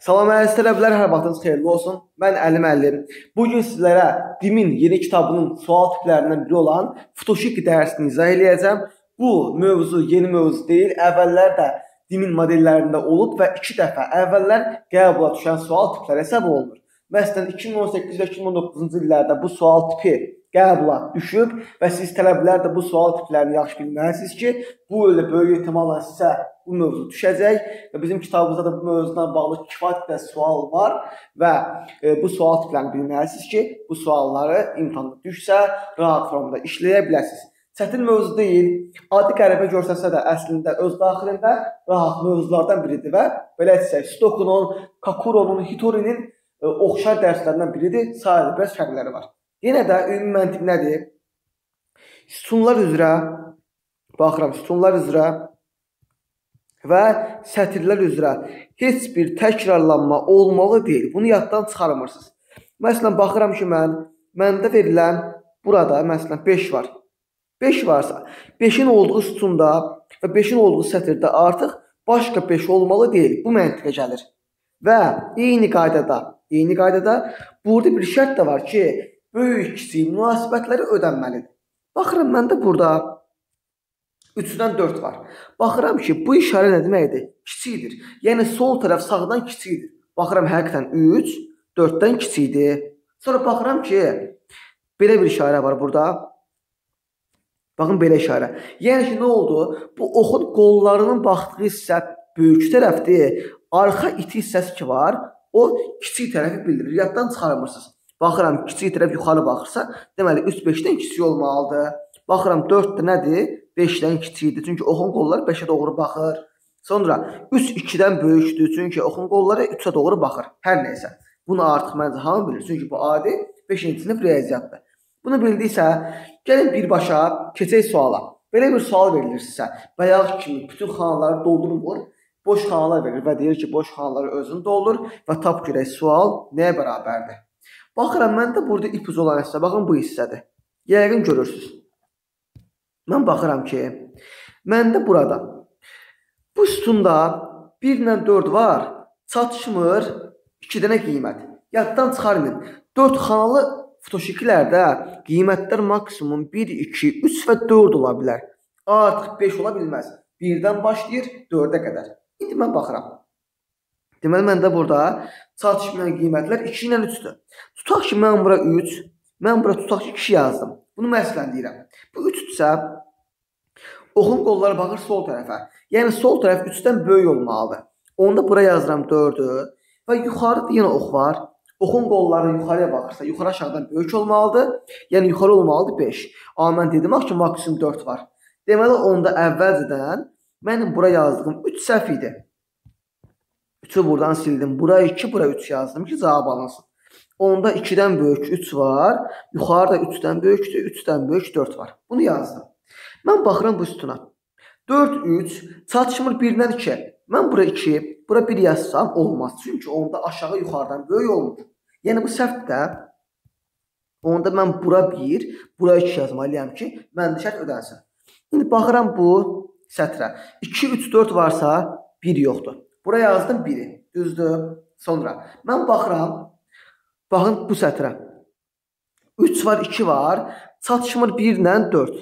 Salam əziz tələbələr, hər vaxtınız xeyirli olsun. Mən Əli müəllim. Bu gün sizlərə DİM-in yeni kitabının sual tiplərindən biri olan Futoşiki dərsini izah eləyəcəm. Bu mövzu yeni mövzu deyil. Əvvəllər də DİM-in modellərində olub və 2 dəfə əvvəllər qəbula düşən sual tipləri hesab olunur. Məsələn, 2018 və 2019-cu illərdə bu sual tipi qəbula düşüb və siz tələbələr də bu sual tiplərini yaxşı bilməlisiniz ki, bu il böyük ehtimalla sizə bu mövzu düşəcək və bizim kitabımızda da bu mövzuna bağlı kifayət qədər sual var və e, bu sual tiplərini bilməlisiniz ki, bu sualları imtahanda düşsə rahat formada işləyə biləsiniz. Çətin mövzu deyil. Adi qəribə görsənsə də əslində öz daxilində rahat mövzulardan biridir və belə desək, Stokunun, Kakuronun, Hitorinin e, oxşar dərslərindən biridir. Sadəcə biraz fərqləri var. Yenə də ümumi məntiq nədir? Sütunlar üzrə baxıram, sütunlar üzrə və sətirlər üzrə heç bir təkrarlanma olmalı deyil. Bunu yaddan çıxarmırsınız. Məsələn, baxıram ki, mən məndə verilən burada məsələn 5 var. 5 varsa, 5-in olduğu sütunda və 5-in olduğu sətirdə artıq başqa 5 olmalı deyil. Bu məntiqə gəlir. Və eyni qaydada, eyni qaydada burada bir şərt də var ki, böyük kiçik münasibətləri ödənməlidir. Baxıram məndə burada 3-dən 4 var. Baxıram ki, bu işarə nə deməkdir? Kiçikdir. Yəni sol tərəf sağdan kiçikdir. Baxıram həqiqətən 3 4-dən kiçikdir. Sonra baxıram ki, belə bir işarə var burada. Baxın belə işarə. Yəni ki, nə oldu? Bu oxun qollarının baxdığı hissə böyük tərəfdir. Arxa iti hissəsi ki var, o kiçik tərəfi bildirir. Yaddan çıxarmırsınız. Baxıram kiçik tərəf yuxarı baxırsa, deməli 3 5-dən kiçik olmalıdır. Baxıram 4 də nədir? 5-dən kiçikdir. Çünki oxun qolları 5-ə doğru baxır. Sonra 3 2-dən böyükdür. Çünki oxun qolları 3-ə doğru baxır. Hər nəysə. Bunu artıq məncə hamı bilir. Çünki bu adi 5-ci sinif riyaziyyatdır. Bunu bildiksə, gəlin birbaşa keçək suala. Belə bir sual verilir sizə. Bayaq kimi bütün xanaları doldurmur. Boş xanalar verir və deyir ki, boş xanaları özün doldur və tap görək sual nəyə bərabərdir? Baxıram, məndə burada ip ucu olan hissə, baxın bu hissədir. Yəqin görürsüz. Mən baxıram ki, məndə burada bu sütunda 1 ilə 4 var, çatışmır 2 dənə qiymət. Yaddan çıxarmayın. 4 xanalı fotoşiklərdə qiymətlər maksimum 1, 2, 3 və 4 ola bilər. Artıq 5 ola bilməz. 1-dən başlayır 4-ə qədər. İndi mən baxıram. Deməli məndə burada çatışmayan qiymətlər 2 ilə 3-dür. Tutaq ki, mən bura 3, mən bura tutaq ki, 2 yazdım. Bunu məsələn deyirəm. Bu 3-dürsə, oxun qolları baxır sol tərəfə. Yəni sol tərəf 3-dən böyük olmalıdır. Onda bura yazıram 4-ü və yuxarıda yenə ox var. Oxun qolları yuxarıya baxırsa, yuxarı aşağıdan böyük olmalıdır. Yəni yuxarı olmalıdır 5. Amma mən dedim ki, maksimum 4 var. Deməli onda əvvəlcədən mənim bura yazdığım 3 səhv idi. 3-ü buradan sildim. Bura 2, bura 3 yazdım ki, cavab alınsın. Onda 2-dən böyük 3 var. Yuxarıda 3-dən böyükdür, 3-dən böyük 4 var. Bunu yazdım. Mən baxıram bu sütuna. 4, 3 çatışmır 1-dən 2. Mən bura 2, bura 1 yazsam olmaz. Çünki onda aşağı yuxarıdan böyük olmur. Yəni bu səhvdir də. Onda mən bura 1, bura 2 yazmalıyam ki, məndə şərt ödənsin. İndi baxıram bu sətrə. 2, 3, 4 varsa 1 yoxdur. Bura yazdım 1-i. Düzdür? Sonra mən baxıram. Baxın bu sətrə. 3 var, 2 var. Çatışmır 1 ilə 4.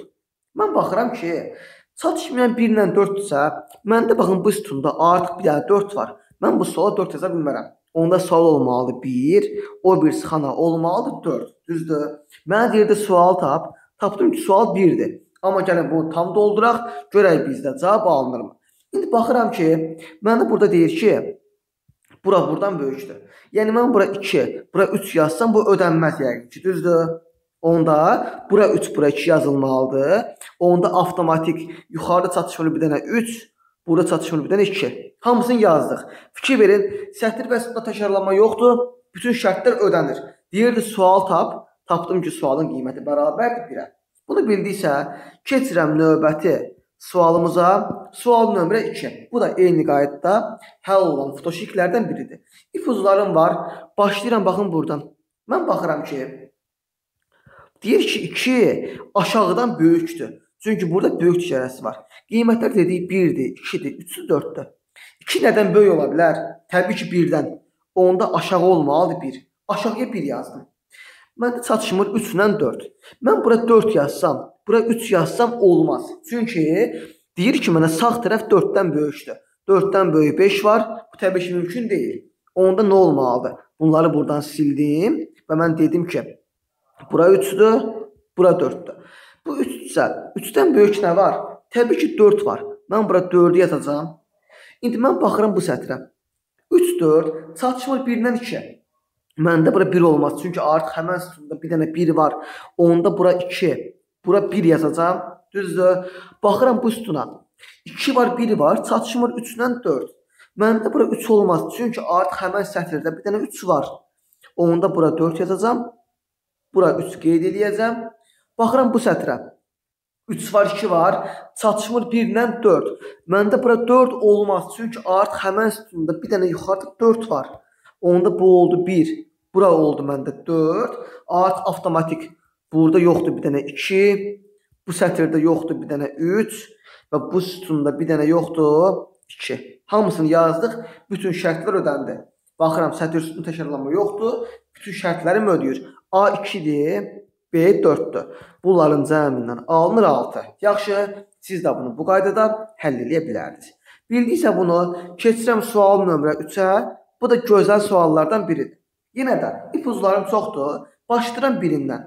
Mən baxıram ki, çatışmayan 1 ilə 4-dürsə, məndə baxın bu sütunda artıq bir dənə 4 var. Mən bu suala 4 yaza bilmərəm. Onda sual olmalıdır 1, o bir xana olmalıdır 4. Düzdür? Mənə deyirdi sual tap. Tapdım ki, sual 1-dir. Amma gəlin bunu tam dolduraq, görək bizdə cavab alınırmı? İndi baxıram ki, mənə burada deyir ki, bura buradan böyükdür. Yəni mən bura 2, bura 3 yazsam bu ödənməz yəqin ki, düzdür? Onda bura 3, bura 2 yazılmalıdır. Onda avtomatik yuxarıda çatışmalı bir dənə 3, burada çatışmalı bir dənə 2. Hamısını yazdıq. Fikir verin, sətr və sütunda təkrarlanma yoxdur. Bütün şərtlər ödənir. Deyirdi sual tap, tapdım ki, sualın qiyməti bərabərdir 1-ə. Bunu bildiksə, keçirəm növbəti sualımıza. Sual nömrə 2. Bu da eyni qaydada həll olunan fotoşiklərdən biridir. İpuclarım var. Başlayıram baxın burdan. Mən baxıram ki, deyir ki 2 aşağıdan böyükdür. Çünki burada böyük işarəsi var. Qiymətlər dediyi 1-dir, 2-dir, 3-dür, 4-dür. 2 nədən böyük ola bilər? Təbii ki, 1-dən. onda aşağı olmalıdır 1. Aşağıya 1 yazdım. Məndə çatışmır 3 ilə 4. Mən bura 4 yazsam, bura 3 yazsam olmaz. Çünki deyir ki, mənə sağ tərəf 4-dən böyükdür. 4-dən böyük 5 var. Bu təbii ki, mümkün deyil. Onda nə olmalıdır? Bunları buradan sildim və mən dedim ki, bura 3-dür, bura 4-dür. Bu 3-dürsə, 3-dən böyük nə var? Təbii ki, 4 var. Mən bura 4-ü yazacağam. İndi mən baxıram bu sətrə. 3 4 çatışmır 1-dən 2. Məndə bura 1 olmaz. Çünki artıq həmin sütunda bir dənə 1 var. Onda bura 2. Bura 1 yazacağam. Düzdür? Baxıram bu sütuna. 2 var, 1 var. Çatışmır 3-dən 4. Məndə bura 3 olmaz. Çünki artıq həmin sətirdə bir dənə 3 var. Onda bura 4 yazacağam. Bura 3 qeyd eləyəcəm. Baxıram bu sətrə. 3 var, 2 var. Çatışmır 1 ilə 4. Məndə bura 4 olmaz. Çünki artıq həmin sütunda bir dənə yuxarıda 4 var. Onda bu oldu 1. Bura oldu məndə 4. Artıq avtomatik burada yoxdur bir dənə 2. Bu sətirdə yoxdur bir dənə 3 və bu sütunda bir dənə yoxdur 2. Hamısını yazdıq. Bütün şərtlər ödəndi. Baxıram sətr sütun təkrarlanma yoxdur. Bütün şərtlərimi ödəyir. A 2-dir. B 4-dür. Bunların cəmindən alınır 6. Yaxşı, siz də bunu bu qaydada həll edə bilərsiniz. Bildiksə bunu keçirəm sual nömrə 3-ə. Bu da gözəl suallardan biridir. Yenə də ipuclarım çoxdur. Başlayıram birindən.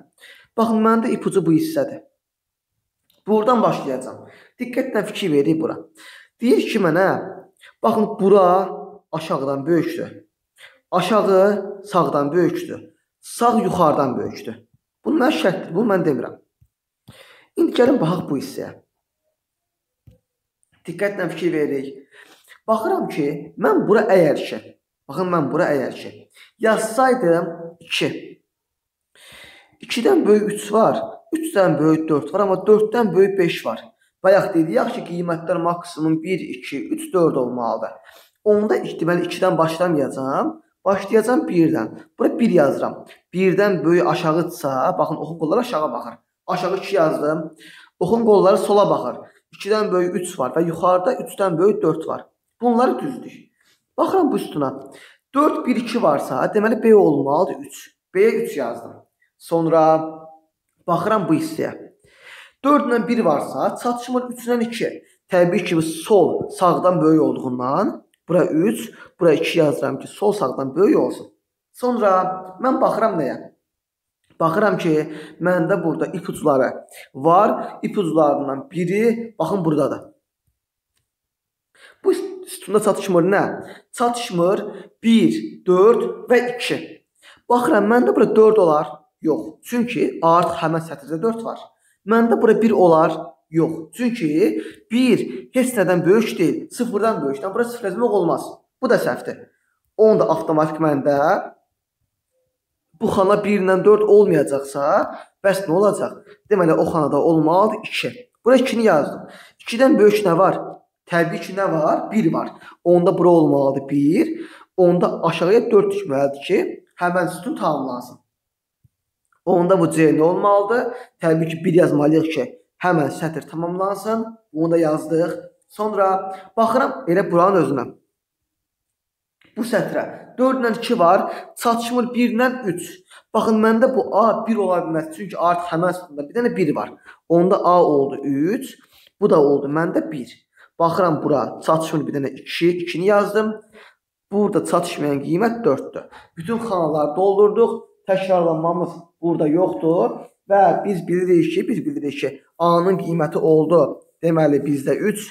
Baxın, məndə ipucu bu hissədir. Buradan başlayacağam. Diqqətlə fikir verin bura. Deyir ki mənə, baxın bura aşağıdan böyükdür. Aşağı sağdan böyükdür. Sağ yuxarıdan böyükdür. Bunlar şərtdir. Bunu mən demirəm. İndi gəlin baxaq bu hissəyə. Diqqətlə fikir veririk. Baxıram ki, mən bura əgər ki, baxın mən bura əgər ki, yazsaydım 2. 2-dən böyük 3 var, 3-dən böyük 4 var, amma 4-dən böyük 5 var. Bayaq dedik ki, qiymətlər maksimum 1, 2, 3, 4 olmalıdır. Onda deməli 2-dən başlamayacağam. Başlayacağam 1-dən. Bura 1 yazıram. 1-dən böyük aşağıdsa, baxın oxun qolları aşağı baxır. Aşağı 2 yazdım. Oxun qolları sola baxır. 2-dən böyük 3 var və yuxarıda 3-dən böyük 4 var. Bunları düzdük. Baxıram bu üstünə. 4 1 2 varsa, deməli B olmalıdır 3. B-yə 3 yazdım. Sonra baxıram bu hissəyə. 4 ilə 1 varsa, çatışmır 3 ilə 2. Təbii ki, sol sağdan böyük olduğundan Bura 3, bura 2 yazıram ki, sol sağdan böyük olsun. Sonra mən baxıram nəyə? Baxıram ki, məndə burada ipucları var. İpuclarından biri baxın buradadır. Bu sütunda çatışmır nə? Çatışmır 1, 4 və 2. Baxıram, məndə bura 4 olar. Yox. Çünki artıq həmin sətirdə 4 var. Məndə bura 1 olar. Yox. Çünki 1 heç nədən böyük deyil. 0-dan böyükdən bura sıfır yazmaq olmaz. Bu da səhvdir. Onu da avtomatik məndə bu xana 1 ilə 4 olmayacaqsa, bəs nə olacaq? Deməli o xanada olmalıdır 2. Bura 2-ni yazdım. 2-dən böyük nə var? Təbii ki, nə var? 1 var. Onda bura olmalıdır 1. Onda aşağıya 4 düşməlidir ki, həmən sütun tamamlansın. Onda bu C nə olmalıdır? Təbii ki, 1 yazmalıyıq ki, Həmən sətr tamamlansın. Bunu da yazdıq. Sonra baxıram elə buranın özünə. Bu sətrə 4 ilə 2 var, çatışmır 1 ilə 3. Baxın məndə bu A 1 ola bilməz. Çünki artıq həmən sütunda bir dənə 1 var. Onda A oldu 3. Bu da oldu məndə 1. Baxıram bura çatışmır bir dənə 2, 2-ni yazdım. Burada çatışmayan qiymət 4-dür. Bütün xanaları doldurduq. Təkrarlanmamız burada yoxdur və biz bilirik ki, biz bilirik ki, A-nın qiyməti oldu. Deməli bizdə 3,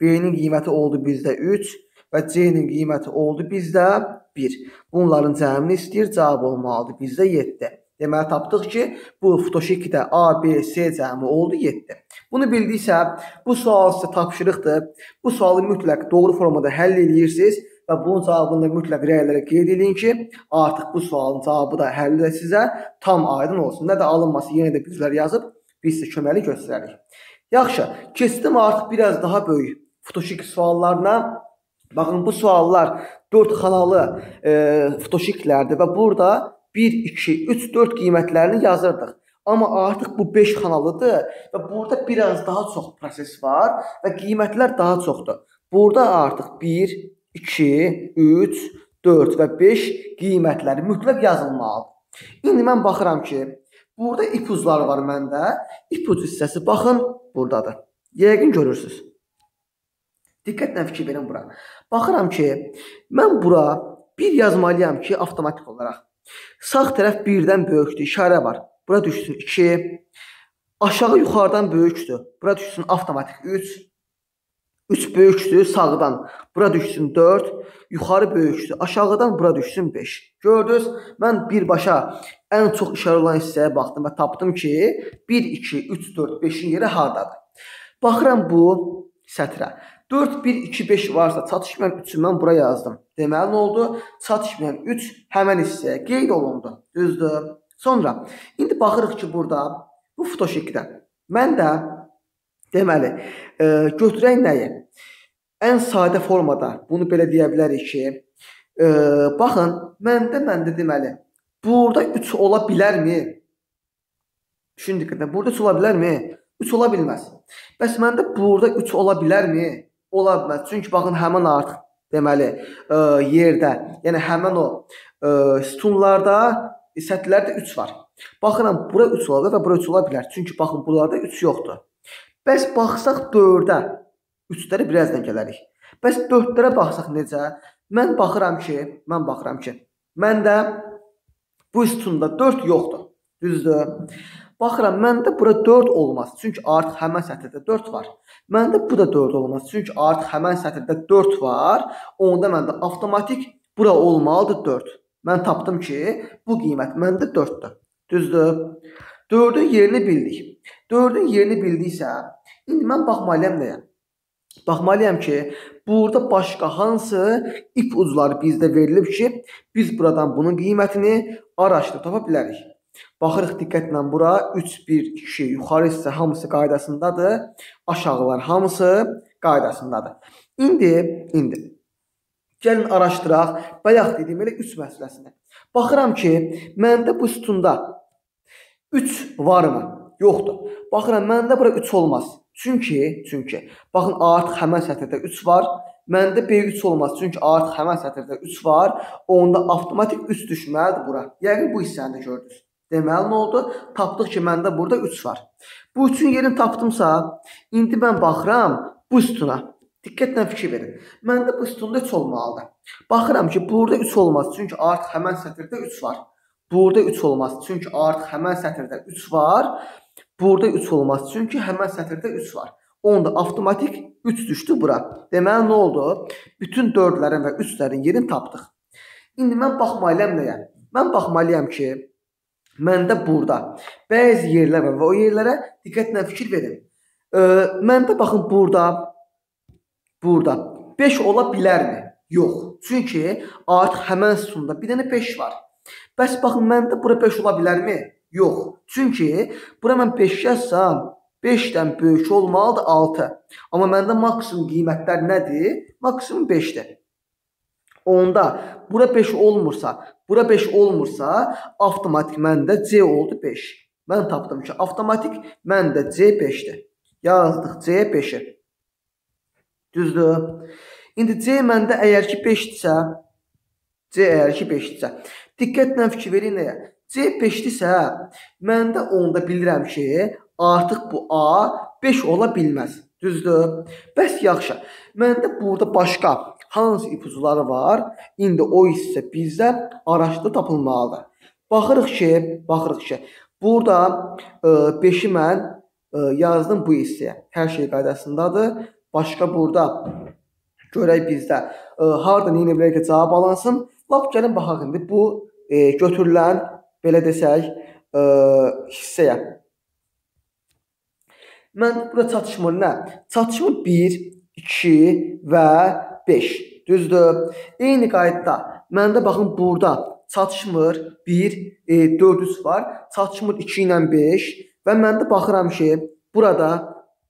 B-nin qiyməti oldu bizdə 3 və C-nin qiyməti oldu bizdə 1. Bunların cəmini istəyir, cavab olmalıdır bizdə 7. Deməli tapdıq ki, bu fotoşekdə A, B, C cəmi oldu 7. Bunu bildiksə, bu sual sizə tapşırıqdır. Bu sualı mütləq doğru formada həll edirsiniz və bunun cavabını da mütləq rəylərə qeyd edin ki, artıq bu sualın cavabı da həlli də sizə tam aydın olsun. Nə də alınması yenə də bizlər yazıb biz sizə köməli göstərərik. Yaxşı, keçdim artıq biraz daha böyük fotoşik suallarına. Baxın bu suallar 4 xanalı e, fotoşiklərdir və burada 1 2 3 4 qiymətlərini yazırdıq. Amma artıq bu 5 xanalıdır və burada biraz daha çox proses var və qiymətlər daha çoxdur. Burada artıq 1 2 3 4 və 5 qiymətləri mütləq yazılmalıdır. İndi mən baxıram ki, burada ipuzlar var məndə. İpuz hissəsi baxın burdadır. Yəqin görürsüz. Diqqətlə fikir verin bura. Baxıram ki, mən bura 1 yazmalıyam ki, avtomatik olaraq. Sağ tərəf 1-dən böyükdür, işarə var. Bura düşsün 2. Aşağı yuxarıdan böyükdür. Bura düşsün avtomatik 3. 3 böyükdür sağdan. Bura düşsün 4. Yuxarı böyükdür. Aşağıdan bura düşsün 5. Gördünüz? Mən birbaşa ən çox işarə olan hissəyə baxdım və tapdım ki, 1 2 3 4 5-in yeri hardadır. Baxıram bu sətrə. 4 1 2 5 varsa çatışmayan 3-ü mən bura yazdım. Deməli nə oldu? Çatışmayan 3 həmin hissəyə qeyd olundu. Düzdür? Sonra indi baxırıq ki, burada bu fotoşəkdə mən də deməli e, götürək nəyi? Ən sadə formada bunu belə deyə bilərik ki, e, baxın, məndə məndə deməli burada 3 ola bilərmi? Düşün diqqətlə, burada 3 ola bilərmi? 3 ola bilməz. Bəs məndə burada 3 ola bilərmi? Ola bilməz. Çünki baxın həmin artıq deməli e, yerdə, yəni həmin o e, sütunlarda səthlərdə 3 var. Baxıram, bura 3 ola və bura 3 ola bilər. Çünki baxın, buralarda 3 yoxdur. Bəs baxsaq 4-ə, 3-lərə birazdan gələrik. Bəs 4-lərə baxsaq necə? Mən baxıram ki, mən baxıram ki, məndə bu sütunda 4 yoxdur. Düzdür? Baxıram, məndə bura 4 olmaz. Çünki artıq həmin sətirdə 4 var. Məndə bu da 4 olmaz. Çünki artıq həmin sətirdə 4 var. Onda məndə avtomatik bura olmalıdır 4. Mən tapdım ki, bu qiymət məndə 4-dür. Düzdür? 4-ün yerini bildik. 4-ün yerini bildiksə, indi mən baxmalıyam nəyə? Baxmalıyam ki, burada başqa hansı ip ucları bizdə verilib ki, biz buradan bunun qiymətini araşdırıb tapa bilərik. Baxırıq diqqətlə bura 3 1 2 yuxarı hissə hamısı qaydasındadır, aşağılar hamısı qaydasındadır. İndi indi Gəlin araşdıraq. Bayaq dediyim elə 3 məsələsini. Baxıram ki, məndə bu sütunda 3 varmı? Yoxdur. Baxıram, məndə bura 3 olmaz. Çünki, çünki baxın artıq həmin sətirdə 3 var. Məndə B3 olmaz. Çünki artıq həmin sətirdə 3 var. Onda avtomatik 3 düşməlidir bura. Yəqin bu hissəni gördünüz. Deməli nə oldu? Tapdıq ki, məndə burada 3 var. Bu 3-ün yerini tapdımsa, indi mən baxıram bu sütuna. Diqqətlə fikir verin. Məndə bu sütunda 3 olmalıdır. Baxıram ki, burada 3 olmaz, çünki artıq həmin sətirdə 3 var. Burada 3 olmaz, çünki artıq həmin sətirdə 3 var. Burada 3 olmaz, çünki həmin sətirdə 3 var. Onda avtomatik 3 düşdü bura. Deməli nə oldu? Bütün 4-lərin və 3-lərin yerini tapdıq. İndi mən baxmalıyam nəyə? Mən baxmalıyam ki, məndə burada bəzi yerlər var və o yerlərə diqqətlə fikir verin. E, məndə baxın burada burada 5 ola bilərmi? Yox. Çünki artıq həmin sütunda bir dənə 5 var. Bəs baxın məndə bura 5 ola bilərmi? Yox. Çünki bura mən 5 yazsam 5-dən böyük olmalıdır 6. Amma məndə maksimum qiymətlər nədir? Maksimum 5-dir. Onda bura 5 olmursa, bura 5 olmursa, avtomatik məndə C oldu 5. Mən tapdım ki, avtomatik məndə C 5-dir. Yazdıq C 5-i. Düzdür? İndi C məndə əgər ki 5-dirsə, C əgər ki 5-dirsə, diqqətlə fikir verin nəyə? C 5-dirsə, məndə onda bilirəm ki, artıq bu A 5 ola bilməz. Düzdür? Bəs yaxşı. Məndə burada başqa hansı ipucuları var? İndi o hissə bizdə araşdırıb tapılmalıdır. Baxırıq ki, baxırıq ki, burada 5-i mən ə, yazdım bu hissəyə. Hər şey qaydasındadır. Başqa burada görək bizdə ə, e, harda nə edə bilərik ki, cavab alınsın. Lap gəlin baxaq indi bu e, götürülən belə desək e, hissəyə. Mən burada çatışmır nə? Çatışmır 1, 2 və 5. Düzdür? Eyni qaydada məndə baxın burada çatışmır 1, e, 400 var. Çatışmır 2 ilə 5 və məndə baxıram ki, burada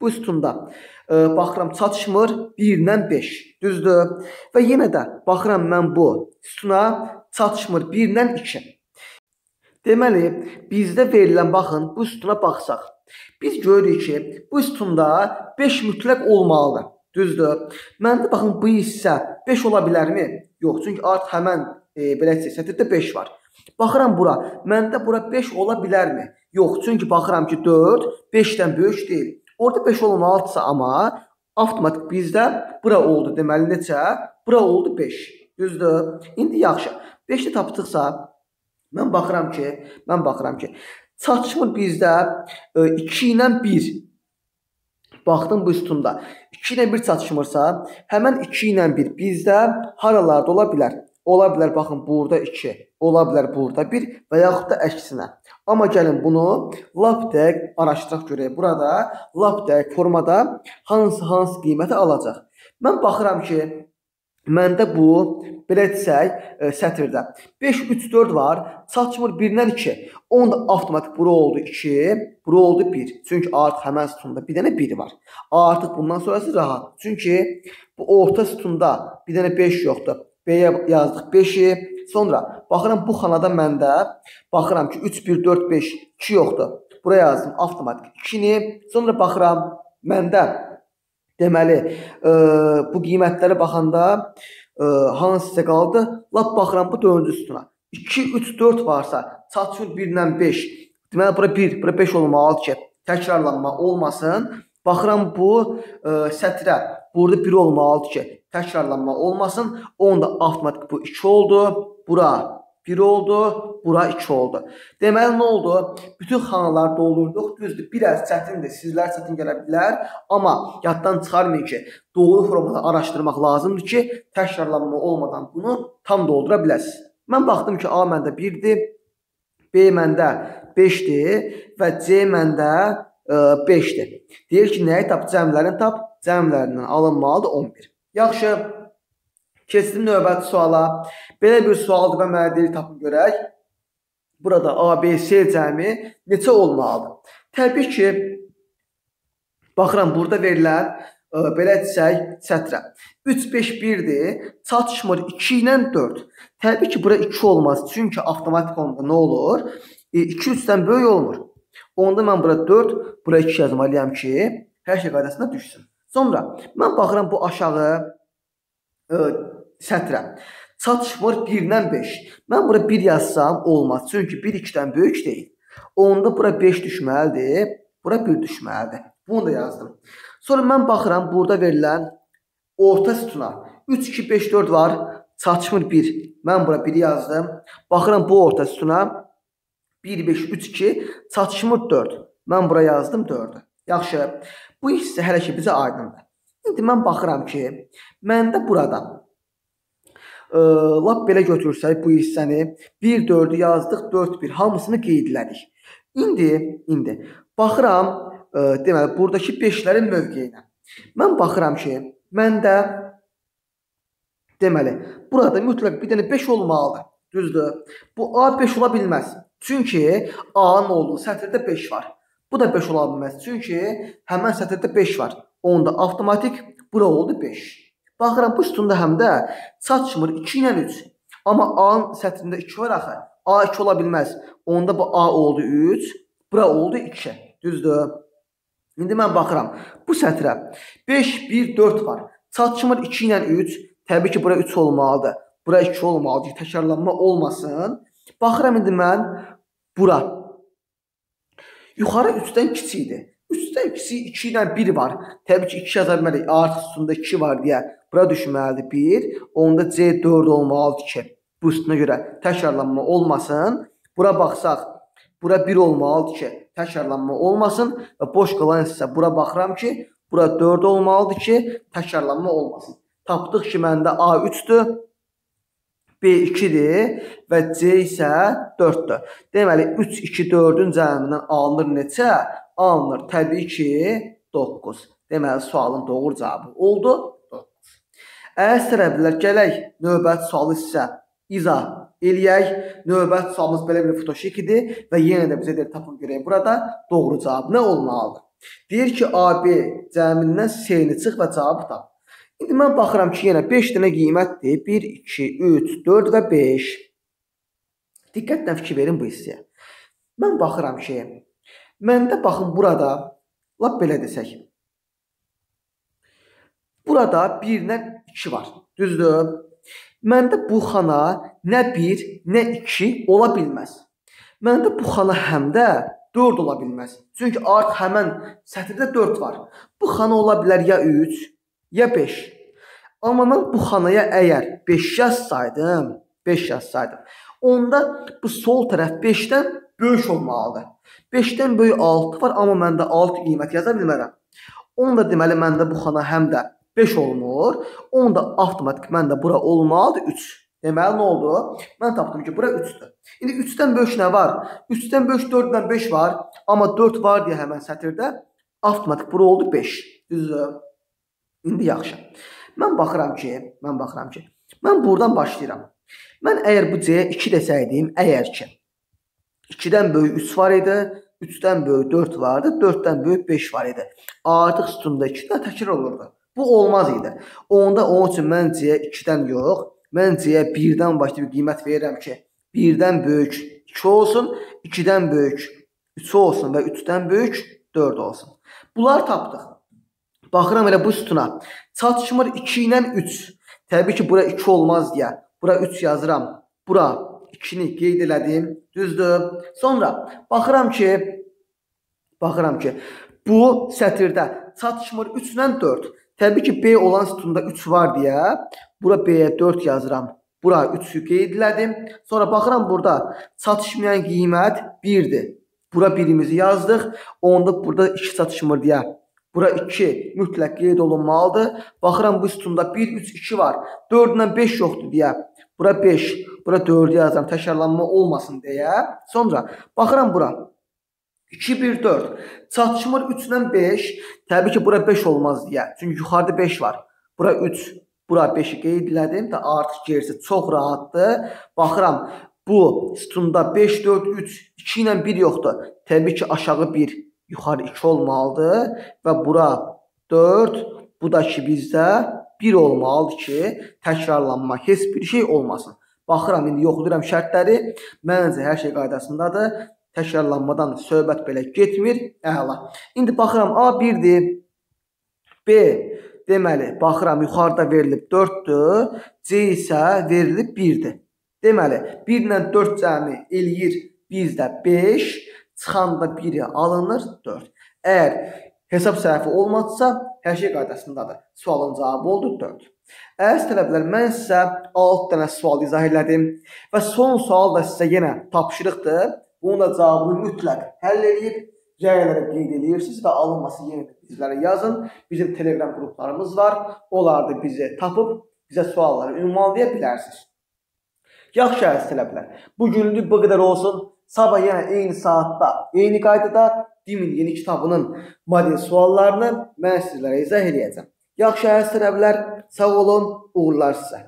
bu sütunda baxıram çatışmır 1 ilə 5. Düzdür? Və yenə də baxıram mən bu sütuna çatışmır 1 ilə 2. Deməli, bizdə verilən baxın bu sütuna baxsaq, biz görürük ki, bu sütunda 5 mütləq olmalıdır. Düzdür? Məndə baxın bu hissə 5 ola bilərmi? Yox, çünki artıq həmən e, belə desək, sətirdə 5 var. Baxıram bura. Məndə bura 5 ola bilərmi? Yox, çünki baxıram ki 4 5-dən böyük deyil. Orada 5 olmalıdırsa amma avtomatik bizdə bura oldu. Deməli neçə? Bura oldu 5. Düzdür? İndi yaxşı. 5-i tapdıqsa mən baxıram ki, mən baxıram ki, çatışmır bizdə 2 ilə 1. Baxdım bu üstündə. 2 ilə 1 çatışmırsa, həmən 2 ilə 1 bizdə haralarda ola bilər? Ola bilər baxın burada 2, ola bilər burada 1 və yaxud da əksinə. Amma gəlin bunu lap dəqiq araşdıraq görək. Burada lap dəqiq formada hansı hansı qiyməti alacaq. Mən baxıram ki, Məndə bu belə desək, ə, sətirdə 5 3 4 var, çatmır 1-dən 2. Onun da avtomatik bura oldu 2, bura oldu 1. Çünki artıq həmin sütunda bir dənə 1 var. Artıq bundan sonrası rahat. Çünki bu orta sütunda bir dənə 5 yoxdur. B-yə yazdıq 5-i. Sonra baxıram bu xanada məndə baxıram ki 3 1 4 5 2 yoxdur. Buraya yazdım avtomatik 2-ni. Sonra baxıram məndə Deməli, e, bu qiymətlərə baxanda e, hansısa qaldı? Lap baxıram bu 4-cü sütuna. 2, 3, 4 varsa, çatışır 1-dən 5. Deməli, bura 1, bura 5 olmalıdır ki, təkrarlanma olmasın. Baxıram bu e, sətrə, burada 1 olmalıdır ki, təkrarlanma olmasın. Onda avtomatik bu 2 oldu. Bura 1 oldu, bura 2 oldu. Deməli nə oldu? Bütün xanalar doldurduq. Düzdür, biraz çətindir, sizlər çətin gələ bilər, amma yaddan çıxarmayın ki, doğru formada araşdırmaq lazımdır ki, təkrarlanma olmadan bunu tam doldura biləsiniz. Mən baxdım ki, A məndə 1-dir, B məndə 5-dir və C məndə 5-dir. E, Deyir ki, nəyi tap? Cəmlərini tap. Cəmlərindən alınmalıdır 11. Yaxşı. Keçdim növbəti suala. Belə bir sualdır və mənə deyir tapın görək. Burada ABC cəmi neçə olmalıdır? Təbii ki, baxıram burada verilən ə, e, belə desək sətrə 3 5 1-dir. Çatışmır 2 ilə 4. Təbii ki, bura 2 olmaz. Çünki avtomatik onda nə olur? E, 2 3-dən böyük olmur. Onda mən bura 4, bura 2 yazmalıyam ki, hər şey qaydasında düşsün. Sonra mən baxıram bu aşağı ə, e, sətrə. Çatışmır 1-dən 5. Mən bura 1 yazsam olmaz. Çünki 1 2-dən böyük deyil. Onda bura 5 düşməlidir. Bura 1 düşməlidir. Bunu da yazdım. Sonra mən baxıram burada verilən orta sütuna 3 2 5 4 var. Çatışmır 1. Mən bura 1 yazdım. Baxıram bu orta sütuna 1 5 3 2 çatışmır 4. Mən bura yazdım 4-ü. Yaxşı. Bu hissə hələ ki bizə aydındır. İndi mən baxıram ki, məndə burada ə, lap belə götürsək bu hissəni 1 4-ü yazdıq, 4 1 hamısını qeydlədik. İndi indi baxıram ə, deməli burdakı 5-lərin mövqeyinə. Mən baxıram ki, məndə deməli burada mütləq bir dənə 5 olmalıdır. Düzdür? Bu A 5 ola bilməz. Çünki A-nın olduğu sətirdə 5 var. Bu da 5 ola bilməz. Çünki həmin sətirdə 5 var. Onda avtomatik bura oldu 5. Baxıram bu sütunda həm də çatışmır 2 ilə 3. Amma A-nın sətrində 2 var axı. A 2 ola bilməz. Onda bu A oldu 3, bura oldu 2. Düzdür? İndi mən baxıram. Bu sətrə 5 1 4 var. Çatışmır 2 ilə 3. Təbii ki, bura 3 olmalıdır. Bura 2 olmalıdır. Təkrarlanma olmasın. Baxıram indi mən bura. Yuxarı 3-dən kiçikdir. 3-dən kiçik 2 ilə 1 var. Təbii ki, 2 yaza bilmərik. Artıq üstündə 2 var deyə bura düşməlidir 1. Onda C 4 olmalıdır ki, bu üstünə görə təkrarlanma olmasın. Bura baxsaq, bura 1 olmalıdır ki, təkrarlanma olmasın və boş qalan hissə bura baxıram ki, bura 4 olmalıdır ki, təkrarlanma olmasın. Tapdıq ki, məndə A 3-dür. B 2-dir və C isə 4-dür. Deməli 3 2 4-ün cəmindən alınır neçə? alınır? Təbii ki, 9. Deməli, sualın doğru cavabı oldu 9. Əziz tərəflər, gələk növbəti sualı sizə izah eləyək. Növbəti sualımız belə bir fotoşik idi və yenə də bizə deyir tapın görək burada doğru cavab nə olmalıdır? Deyir ki, AB cəmindən C-ni çıx və cavabı tap. İndi mən baxıram ki, yenə 5 dənə qiymətdir. 1, 2, 3, 4 və 5. Diqqətlə fikir verin bu hissəyə. Mən baxıram ki, Məndə baxın burada lap belə desək. Burada 1-dən 2 var. Düzdür? Məndə bu xana nə 1, nə 2 ola bilməz. Məndə bu xana həm də 4 ola bilməz. Çünki artıq həmin sətirdə 4 var. Bu xana ola bilər ya 3, ya 5. Amma mən bu xanaya əgər 5 yazsaydım, 5 yazsaydım, onda bu sol tərəf 5-dən böyük olmalıdır. 5-dən böyük 6 var, amma məndə 6 qiymət yaza bilmərəm. Onu da deməli məndə bu xana həm də 5 olmur. Onu da avtomatik məndə bura olmalıdır 3. Deməli nə oldu? Mən tapdım ki, bura 3-dür. İndi 3-dən böyük nə var? 3-dən böyük 4-dən 5 var, amma 4 var deyə həmin sətirdə avtomatik bura oldu 5. Düzdür? İndi yaxşı. Mən baxıram ki, mən baxıram ki, mən buradan başlayıram. Mən əgər bu C-yə 2 desəydim, əgər ki 2-dən böyük 3 var idi, 3-dən böyük 4 vardı, 4-dən böyük 5 var idi. Artıq sütunda 2 də təkrar olurdu. Bu olmaz idi. Onda onun üçün mən C-yə 2-dən yox, mən C-yə 1-dən başlayıb qiymət verirəm ki, 1-dən böyük 2 olsun, 2-dən böyük 3 olsun və 3-dən böyük 4 olsun. Bunları tapdıq. Baxıram elə bu sütuna. Çatışmır 2 ilə 3. Təbii ki, bura 2 olmaz deyə. Bura 3 yazıram. Bura 2-ni qeyd elədim. Düzdür? Sonra baxıram ki, baxıram ki, bu sətirdə çatışmır 3 ilə 4. Təbii ki, B olan sütunda 3 var deyə bura B-yə 4 yazıram. Bura 3-ü qeyd elədim. Sonra baxıram burada çatışmayan qiymət 1-dir. Bura birimizi yazdıq. Onda burada 2 çatışmır deyə Bura 2 mütləq qeyd olunmalıdır. Baxıram bu sütunda 1 3 2 var. 4 ilə 5 yoxdur deyə. Bura 5, bura 4 yazıram təkrarlanma olmasın deyə. Sonra baxıram bura 2 1 4. Çatışmır 3 ilə 5. Təbii ki, bura 5 olmaz deyə. Çünki yuxarıda 5 var. Bura 3, bura 5-i qeyd elədim də artıq gerisi çox rahatdır. Baxıram bu sütunda 5 4 3 2 ilə 1 yoxdur. Təbii ki, aşağı 1 yuxarı 2 olmalıdır və bura 4, bu da ki bizdə 1 olmalıdır ki, təkrarlanma heç bir şey olmasın. Baxıram indi yoxlayıram şərtləri. Məncə hər şey qaydasındadır. Təkrarlanmadan söhbət belə getmir. Əla. İndi baxıram A 1-dir. B deməli baxıram yuxarıda verilib 4-dür. C isə verilib 1-dir. Deməli 1 ilə 4 cəmi eləyir bizdə 5 çıxanda biri alınır 4. Əgər hesab səhvi olmazsa, hər şey qaydasındadır. Sualın cavabı oldu 4. Əziz tələbələr, mən sizə 6 dənə sual izah elədim və son sual da sizə yenə tapşırıqdır. Bunun da cavabını mütləq həll edib rəylərə qeyd edirsiniz və alınması yenə bizlərə yazın. Bizim Telegram qruplarımız var. Onlarda bizi tapıb bizə sualları ünvanlaya bilərsiniz. Yaxşı əziz tələbələr, bu günlük bu qədər olsun. Sabah yenə eyni saatda, eyni qaydada Dimin yeni kitabının model suallarını mən sizlərə izah edəcəm. Yaxşı əziz tələbələr, sağ olun, uğurlar sizə.